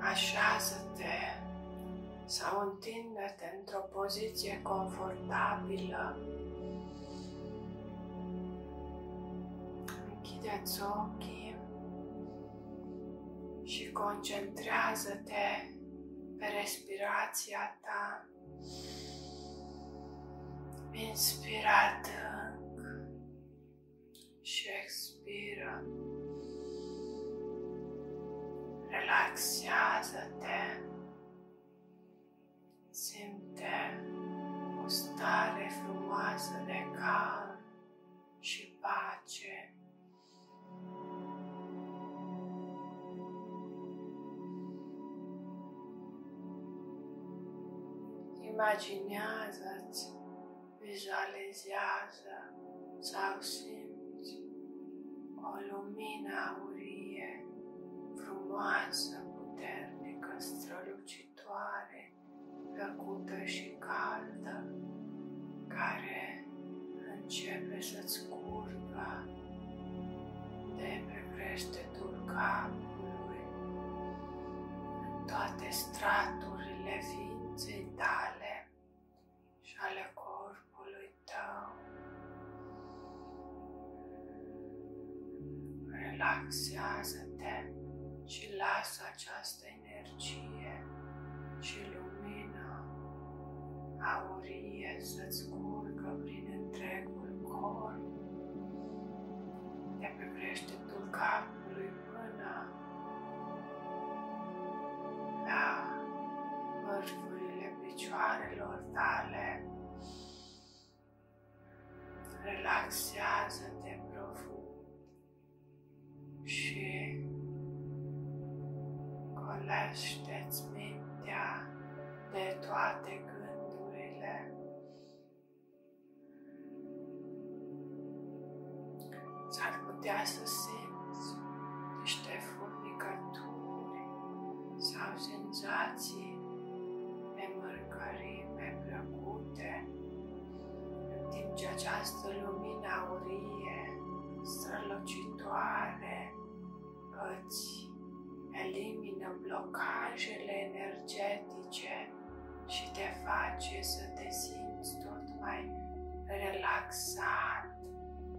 Așează-te sau întinde-te într-o poziție confortabilă. Închideți ochii și concentrează-te pe respirația ta. Inspira adânc și expiră. Relaxează-te. Simte o stare frumoasă de calm și pace. Imaginează-ți, vizualizează sau simți o lumină aurie frumoasă, puternică, strălucitoare, plăcută și caldă, care începe să-ți curgă de pe creștetul capului în toate straturile ființei tale și ale corpului tău. Relaxează-te și lasă această energie și lumină aurie să-ți curgă prin întregul corp, de pe creștetul capului până la vârfurile picioarelor tale. Relaxează-te profund și golește-ți mintea de toate gândurile. S-ar putea să simți niște furnicături sau senzații de mărgărime plăcute, în timp ce această lumină aurie, strălucitoare, îți elimină blocajele energetice și te face să te simți tot mai relaxat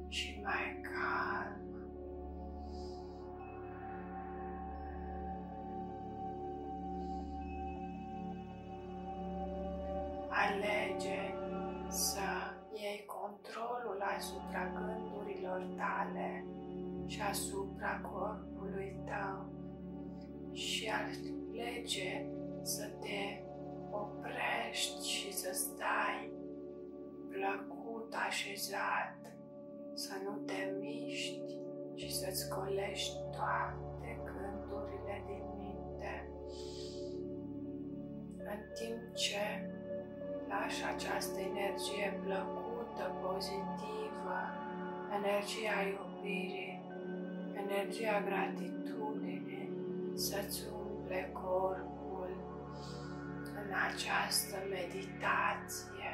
și mai calm. Alege să iei controlul asupra gândurilor tale și asupra corpului tău și alege să te oprești și să stai plăcut așezat, să nu te miști și să-ți golești toate gândurile din minte. În timp ce lași această energie plăcută, pozitivă, energia iubirii, energia gratitudinii, să-ți umple corpul în această meditație.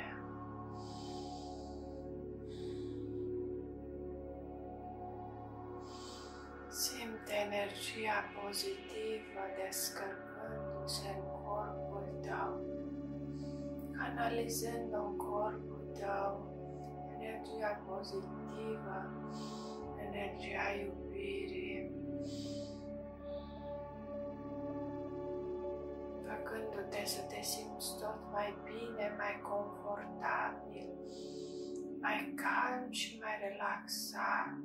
Simte energia pozitivă descărcându-se în corpul tău, canalizând în corpul tău energia pozitivă, energia iubirii, făcându-te să te simți tot mai bine, mai confortabil, mai calm și mai relaxat.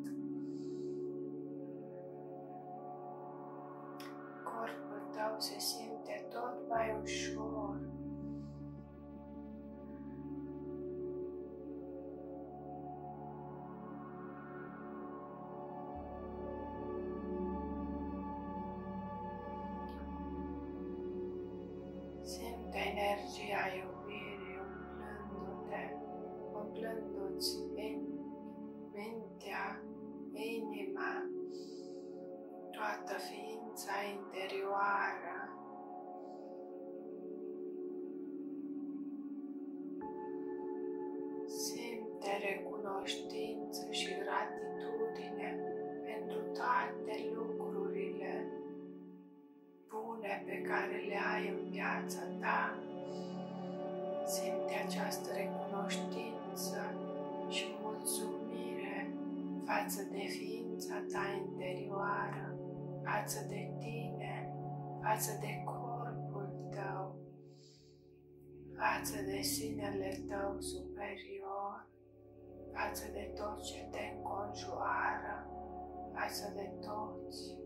Corpul tău se simte tot mai ușor. Umplându-ți in, mintea, inima, toată ființa interioară. Simte recunoștință și gratitudine pentru toate lucrurile bune pe care viața ta. Simte această recunoștință și mulțumire față de ființa ta interioară, față de tine, față de corpul tău, față de sinele tău superior, față de tot ce te înconjoară, față de toți.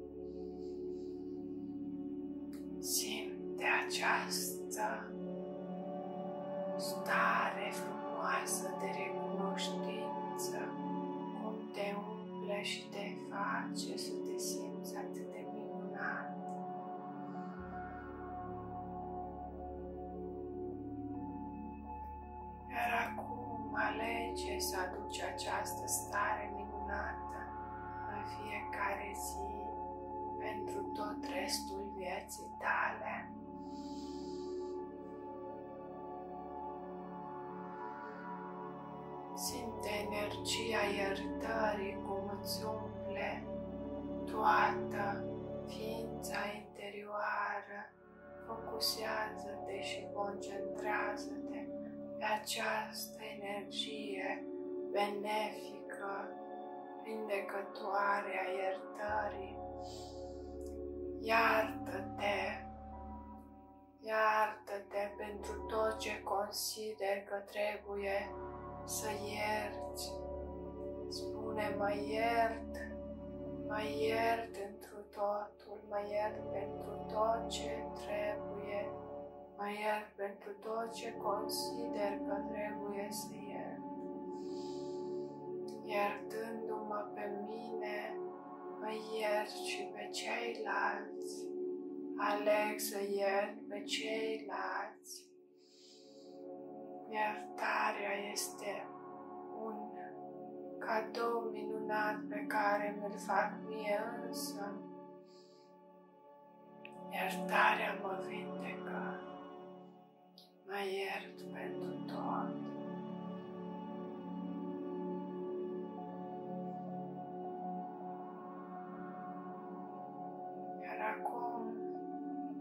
Simte această stare frumoasă de recunoștință, cum te umple și te face să te simți atât de minunat. Iar acum alege să aduci această stare minunată în fiecare zi pentru tot restul vieții tale. Simte energia iertării cum îți umple toată ființa interioară. Focusează-te și concentrează-te pe această energie benefică, vindecătoare a iertării. Iartă-te, iartă-te pentru tot ce consider că trebuie să ierți. Spune, mă iert, mă iert întru totul, mă iert pentru tot ce trebuie, mă iert pentru tot ce consider că trebuie să iert. Iertându-mă pe mine, mă iert și pe ceilalți. Aleg să iert pe ceilalți Iertarea este un cadou minunat pe care mi-l fac mie însă. Iertarea mă vindecă, mă iert pentru tot. Iar acum,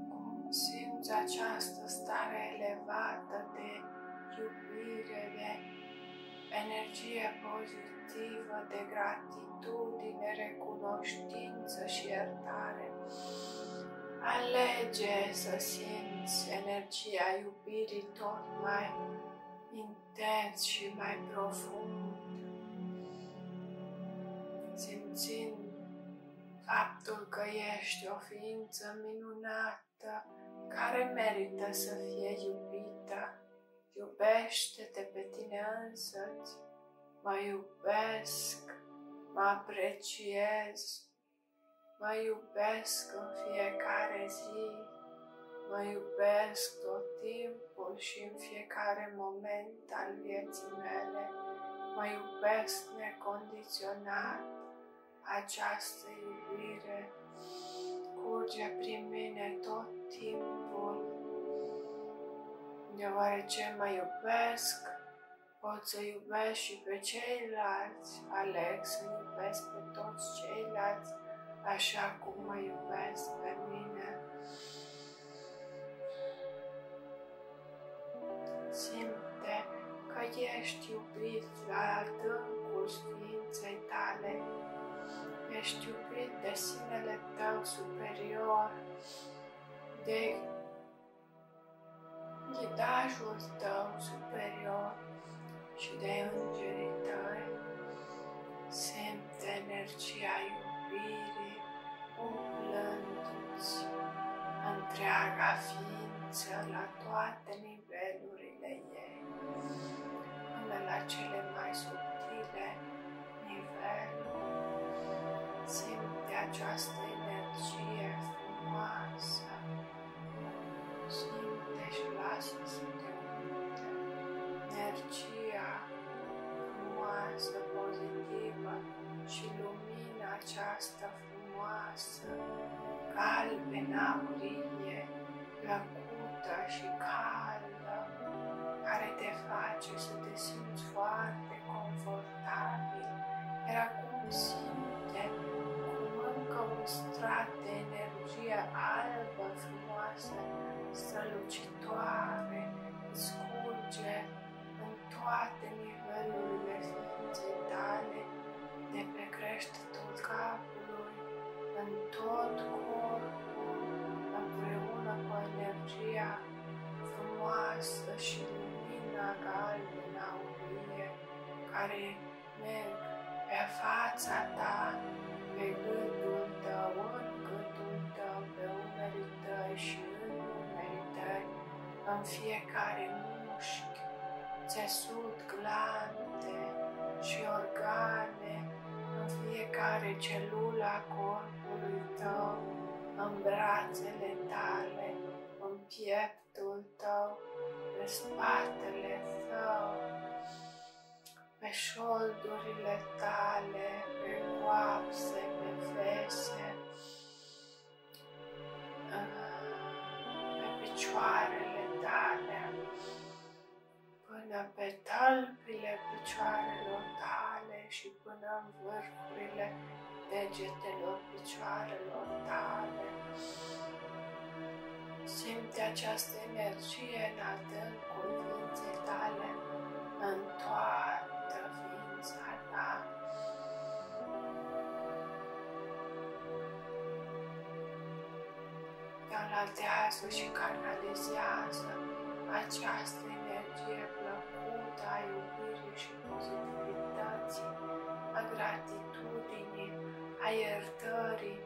cum simți această stare elevată de iubire, de energie pozitivă, de gratitudine, recunoștință și iertare. Alege să simți energia iubirii tot mai intens și mai profund, simțind faptul că ești o ființă minunată care merită să fie iubită Iubește-te pe tine însăți, mă iubesc, mă apreciez, mă iubesc în fiecare zi, mă iubesc tot timpul și în fiecare moment al vieții mele, mă iubesc necondiționat. Această iubire curge prin mine tot timpul deoarece mă iubesc, pot să iubesc și pe ceilalți, aleg să iubesc pe toți ceilalți așa cum mă iubesc pe mine. Simte că ești iubit la adâncul ființei tale, ești iubit de sinele tău superior, de ghidajul tău superior și de îngerii tăi. Simte energia iubirii umplându-ți întreaga ființă la toate nivelurile ei, până la cele mai subtile niveluri. Simte această energie frumoasă simte și lasă să te umple energia frumoasă, pozitivă și lumina aceasta frumoasă, galbenă, aurie, plăcută și caldă, care te face să te simți foarte confortabil. Iar acum simte cum încă un strat de energie albă frumoasă strălucitoare scurge în toate nivelurile ființei tale, de pe creștetul capului, în tot corpul, împreună cu energia frumoasă și lumina galbenă aurie, care merg pe fața ta, pe gândul tău, în gândul tău, pe umerii tăi și în umerii tăi, în fiecare mușchi, țesut, glande și organe, în fiecare celulă a corpului tău, în brațele tale, în pieptul tău, pe spatele tău, pe șoldurile tale, pe coapse, pe fese, pe picioarele tale, până pe tălpile picioarelor tale și până în vârfurile degetelor picioarelor tale. Simte această energie în adâncul ființei tale, în toată ființa ta. Canalizează și canalizează această energie plăcută a iubirii și pozitivității, a gratitudinii, a iertării,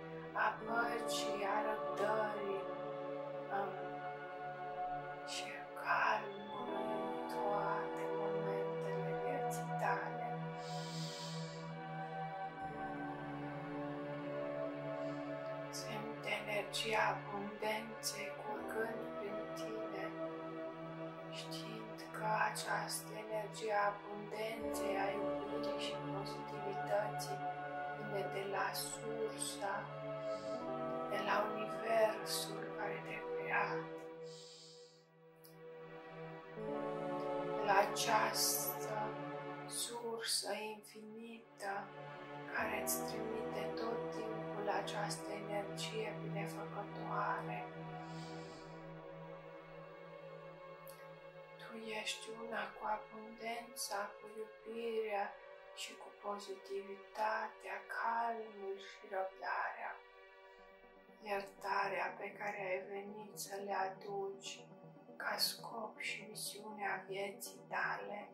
a păcii, a răbdării um, și calmului Simte energia abundenței curgând prin tine, știind că această energie a abundenței, a iubirii și pozitivității vine de la sursa, de la universul care te-a creat. De la această sursă infinită care îți trimite tot timpul această energie binefăcătoare. Tu ești una cu abundența, cu iubirea și cu pozitivitatea, calmul și răbdarea. Iertarea pe care ai venit să le aduci ca scop și misiunea vieții tale.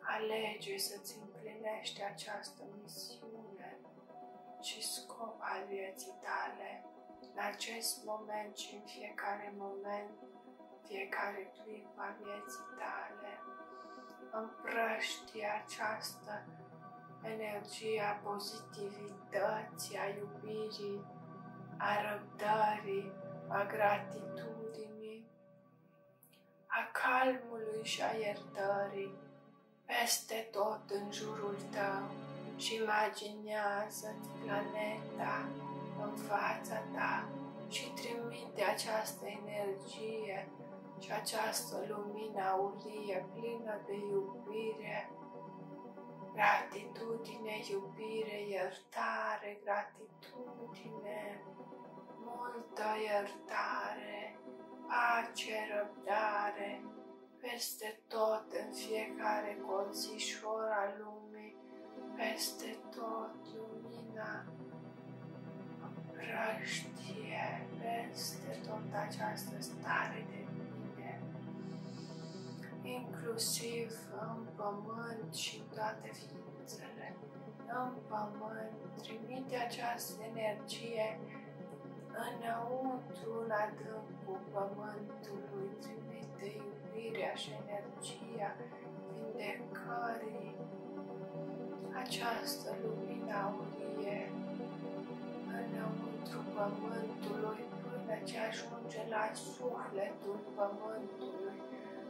Alege să-ți împlinești această misiune și scop al vieții tale în acest moment și în fiecare moment, fiecare clip a vieții tale. Împrăști această energie a pozitivității, a iubirii, a răbdării, a gratitudinii, a calmului și a iertării peste tot în jurul tău și imaginează-ți planeta în fața ta și trimite această energie și această lumină aurie plină de iubire, gratitudine, iubire, iertare, gratitudine, multă iertare, pace, răbdare, peste tot, în fiecare colțișor al lumii, peste tot lumina prăștie, peste tot această stare de bine, inclusiv în pământ și în toate ființele. În pământ, trimite această energie înăuntru, în adâncul pământului, trimite iubirea și energia vindecării, această lumină aurie înăuntru pământului până ce ajunge la sufletul pământului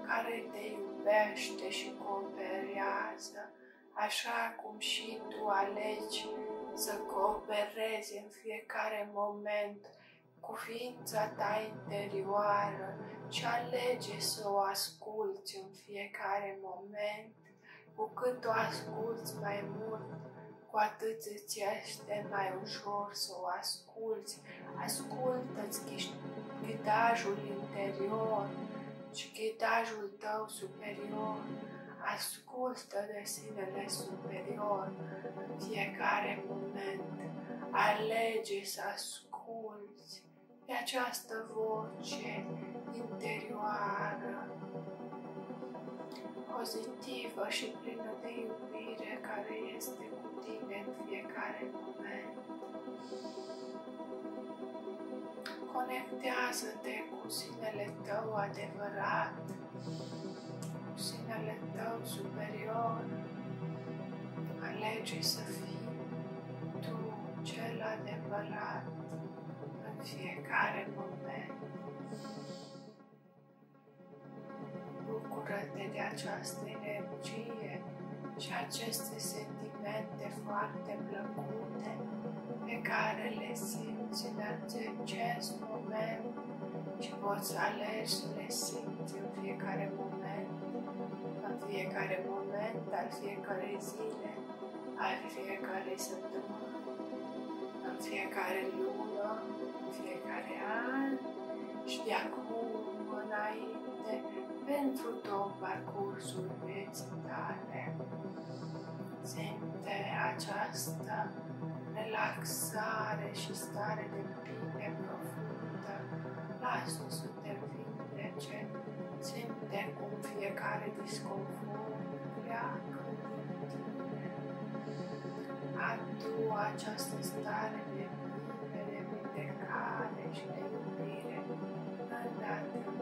care te iubește și cooperează, așa cum și tu alegi să cooperezi în fiecare moment cu ființa ta interioară și alege să o asculți în fiecare moment. Cu cât o asculți mai mult, cu atât îți este mai ușor să o asculți. Ascultă-ți ghidajul interior și ghidajul tău superior. Ascultă de sinele superior în fiecare moment. Alege să asculți de această voce interioară pozitivă și plină de iubire care este cu tine în fiecare moment. Conectează-te cu sinele tău adevărat, cu sinele tău superior. Alege să fii tu cel adevărat în fiecare moment. Bucură-te de această energie și aceste sentimente foarte plăcute pe care le simți în acest moment și poți alegi să le simți în fiecare moment, în fiecare moment al fiecare zile, al fiecare săptămână, în fiecare lună, în fiecare an și de acum înainte pentru tot parcursul vieții tale. Simte această relaxare și stare de bine profundă. Lasă să te vindece. Simte cum fiecare disconfort pleacă din tine. Adu această stare de bine, de vindecare și de iubire în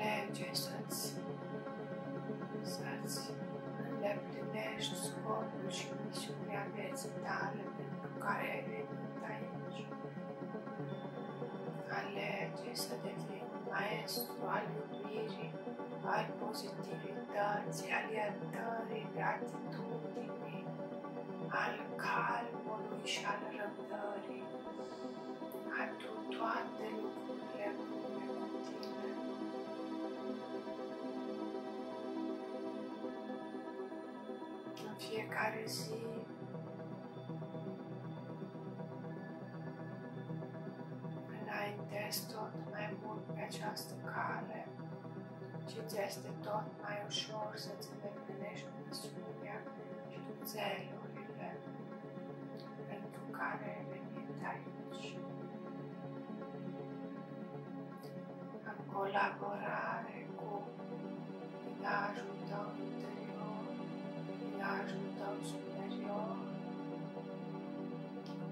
Alege să-ți să-ți îndeplinești scopul și misiunea vieții tale pentru care ai venit aici. Alege să devii maestru al iubirii, al pozitivității, al iertării, gratitudinii, al calmului și al răbdării. Fiecare zi înaintezi tot mai mult pe această cale și ți este tot mai ușor să-ți îndeplinești misiunea și țelurile pentru care ai venit aici. În colaborare cu ghidajul tău interior, ghidajul tău superior,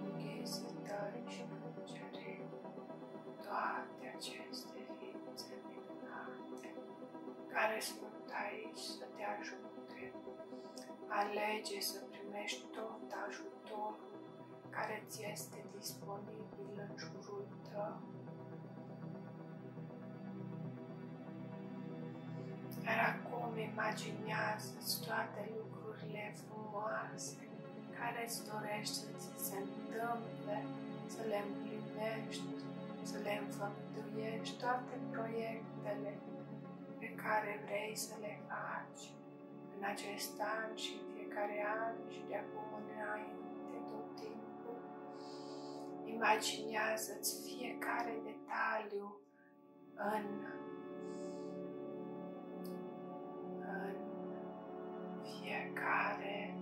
cu ghizii tăi și îngerii, toate aceste ființe minunate care sunt aici să te ajute. Alege să primești tot ajutorul care ți este disponibil în jurul tău. Iar acum imaginează-ți toate lucrurile frumoase care îți dorești să ți se întâmple, să le împlinești, să le înfăptuiești, toate proiectele pe care vrei să le faci în acest an și în fiecare an și de acum înainte tot timpul. Imaginează-ți fiecare detaliu în în fiecare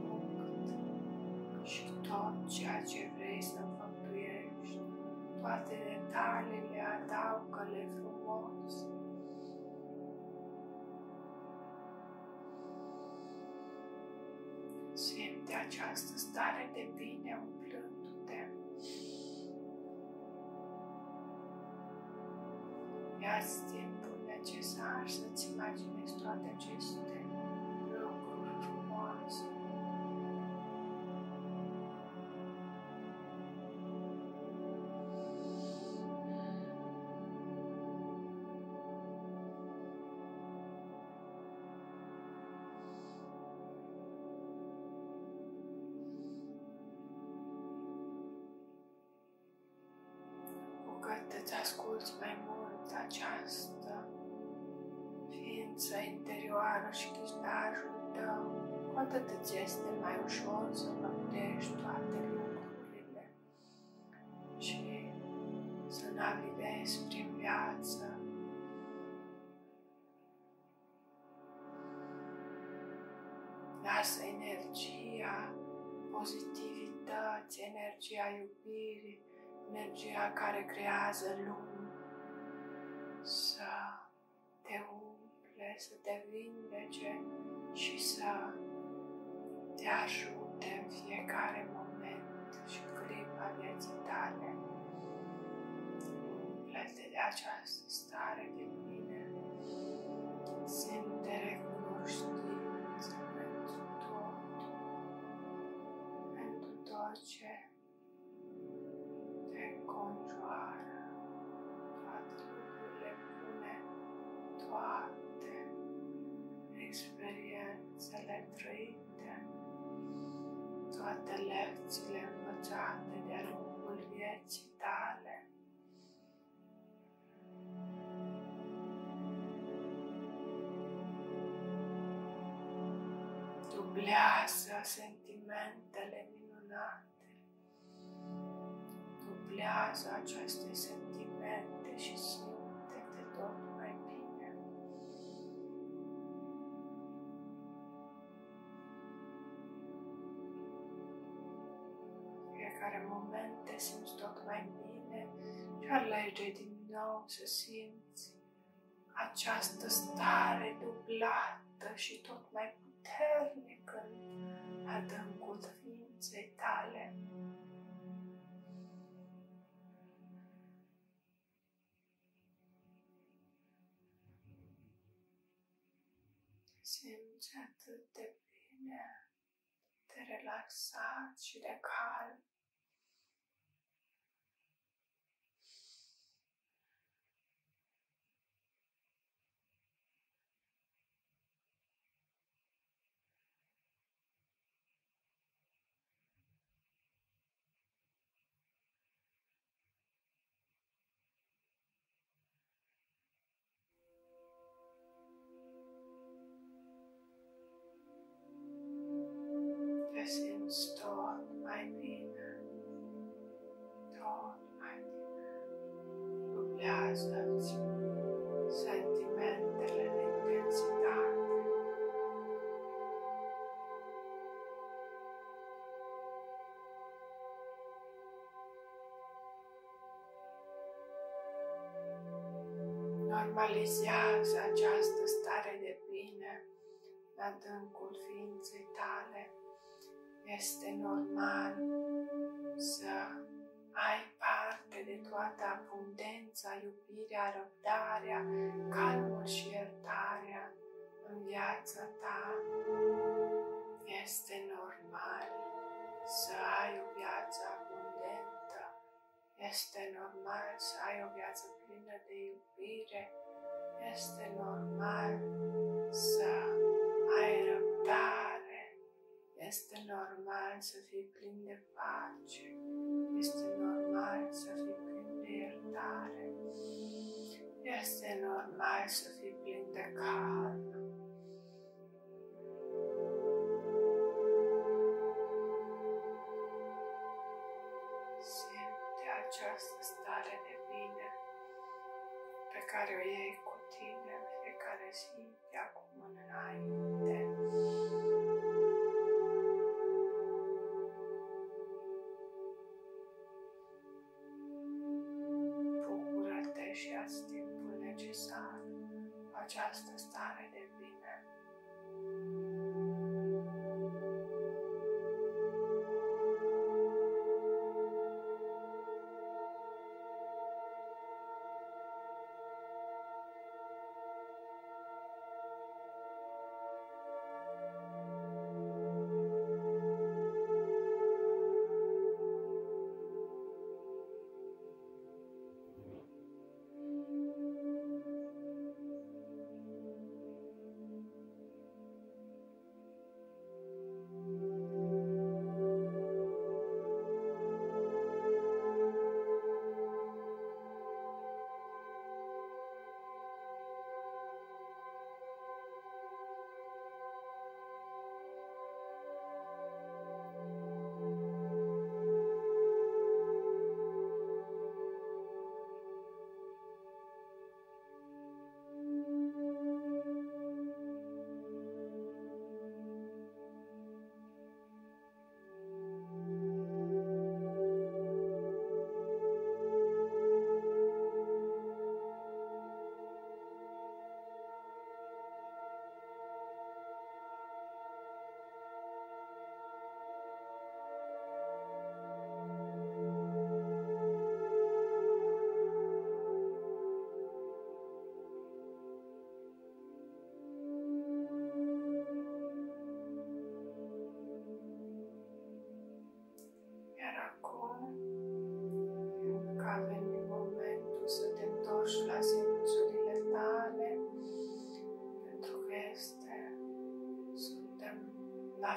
punct și tot ceea ce vrei să înfăptuiești, toate detaliile, adaugă-le frumos. Simte această stare de bine umplându-te. Ia-ți timpul necesar să-ți imaginezi toate aceste îți este mai ușor să plătești toate lucrurile și să navighezi prin viață. Lasă energia pozitivității, energia iubirii, energia care creează lume să te umple, să te vindece și să te ajute în fiecare moment și clipa vieții tale. Umple-te de această stare de mine. Simte recunoștință pentru tot, pentru tot ce te înconjoară, toate lucrurile bune, toate experiențele trăite, toate lecțiile învățate de-a lungul vieții tale. Dublează sentimentele minunate. Dublează aceste sentimente și simte-te Fiecare moment te simți tot mai bine și alege din nou să simți această stare dublată și tot mai puternică în adâncul ființei tale. Simți atât de bine, de relaxat și de calm. Te simți tot mai bine, tot mai bine. Dublează-ți sentimentele de intensitate. Normalizează această stare de bine în adâncul ființei tale. Este normal să ai parte de toată abundența, iubirea, răbdarea, calmul și iertarea în viața ta. Este normal să ai o viață abundentă. Este normal să ai o viață plină de iubire. Este normal să ai răbdare. Este normal să fii plin de pace. Este normal să fii plin de iertare. Este normal să fii plin de calm. Simte această stare de bine pe care o iei cu tine în fiecare zi de acum înainte.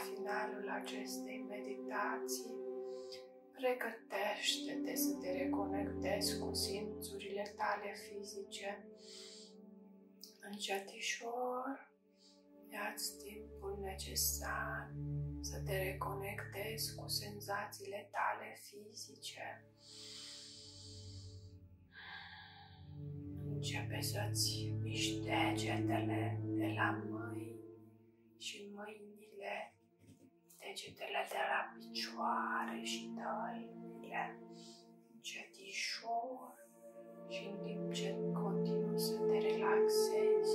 Finalul acestei meditații. Pregătește-te să te reconectezi cu simțurile tale fizice. Încetișor, ia-ți timpul necesar să te reconectezi cu senzațiile tale fizice. Începe să-ți miști degetele de la mâini și mâinile, degetele de la picioare și tălpile, încetișor și în timp ce continui să te relaxezi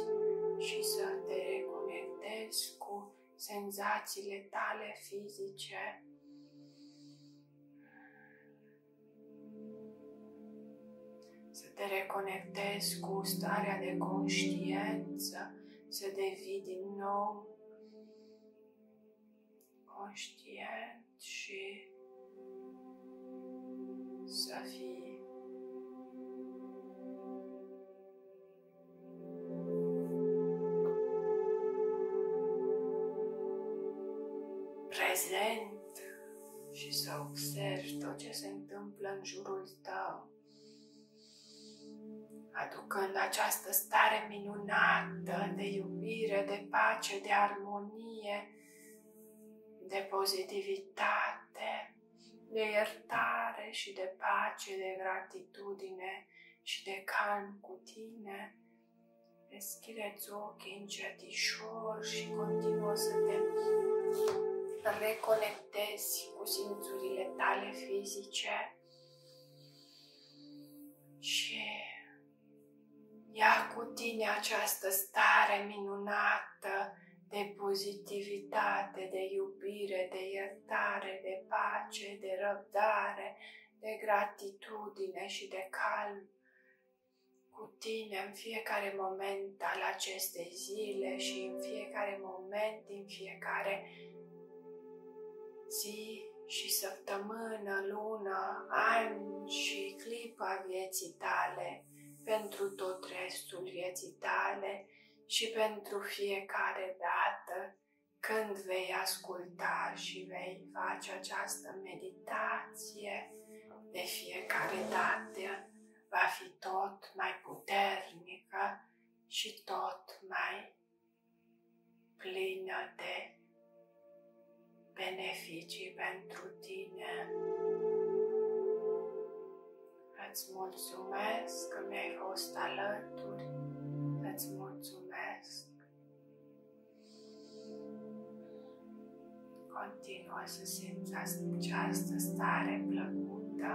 și să te reconectezi cu senzațiile tale fizice. Să te reconectezi cu starea de conștiență, să devii din nou conștient și să fii prezent și să observi tot ce se întâmplă în jurul tău, aducând această stare minunată de iubire, de pace, de armonie, de pozitivitate, de iertare și de pace, de gratitudine și de calm cu tine. Deschideți ochii încetișor și continuă să te reconectezi cu simțurile tale fizice și ia cu tine această stare minunată de pozitivitate, de iubire, de iertare, de pace, de răbdare, de gratitudine și de calm cu tine în fiecare moment al acestei zile și în fiecare moment din fiecare zi și săptămână, lună, an și clipa vieții tale, pentru tot restul vieții tale și pentru fiecare dată când vei asculta și vei face această meditație, de fiecare dată va fi tot mai puternică și tot mai plină de beneficii pentru tine. Îți mulțumesc că mi-ai fost alături. Continuă să simți această stare plăcută